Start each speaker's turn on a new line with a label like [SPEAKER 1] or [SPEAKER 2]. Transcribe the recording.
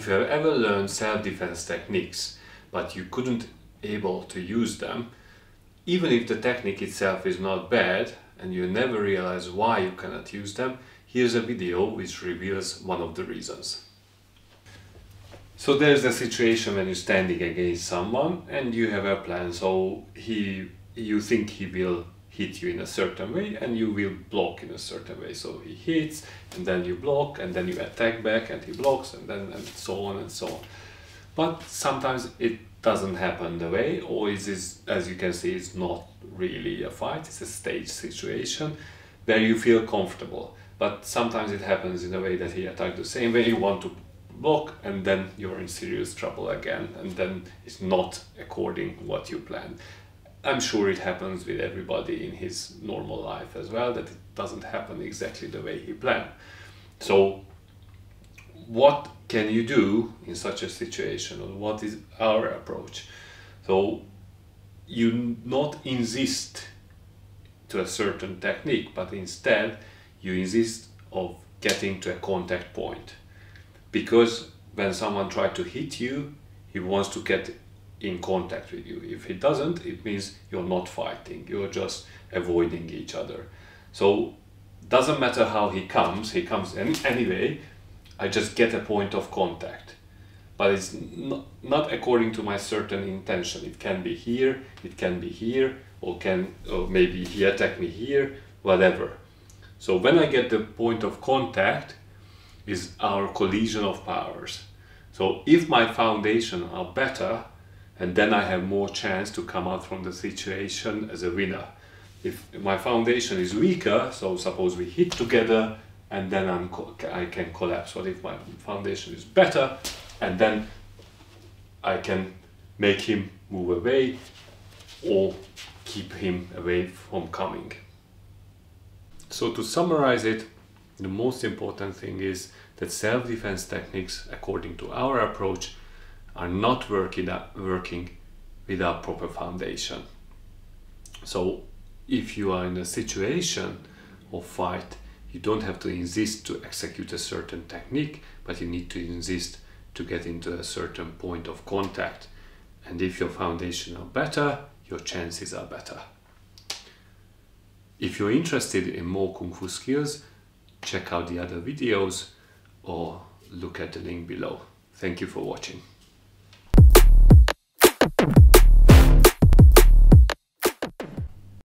[SPEAKER 1] self-defense techniques, but you couldn't able to use them, even if the technique itself is not bad and you never realize why you cannot use them, here's a video which reveals one of the reasons. So there's a situation when you're standing against someone and you have a plan. So he, you think he will hit you in a certain way and you will block in a certain way. So he hits and then you block and then you attack back and he blocks and then and so on and so on. But sometimes it doesn't happen the way or is this, as you can see, it's not really a fight, it's a stage situation where you feel comfortable. But sometimes it happens in a way that he attacks the same way you want to block and then you're in serious trouble again and then it's not according what you plan i'm sure it happens with everybody in his normal life as well that it doesn't happen exactly the way he planned. So what can you do in such a situation or what is our approach? So you not insist to a certain technique but instead you insist of getting to a contact point. Because when someone tries to hit you, he wants to get in contact with you. If he doesn't, it means you're not fighting, you're just avoiding each other. So doesn't matter how he comes, he comes any, anyway, I just get a point of contact. But it's not, not according to my certain intention. It can be here, it can be here, or can or maybe he attack me here, whatever. So when I get the point of contact, is our collision of powers. So if my foundation are better, and then I have more chance to come out from the situation as a winner. If my foundation is weaker, so suppose we hit together and then I'm I can collapse. But if my foundation is better, and then I can make him move away or keep him away from coming. So to summarize it, the most important thing is that self-defense techniques, according to our approach, are not working, working without proper foundation. So if you are in a situation of fight, you don't have to insist to execute a certain technique, but you need to insist to get into a certain point of contact. And if your foundation are better, your chances are better. If you're interested in more Kung Fu skills, check out the other videos or look at the link below. Thank you for watching.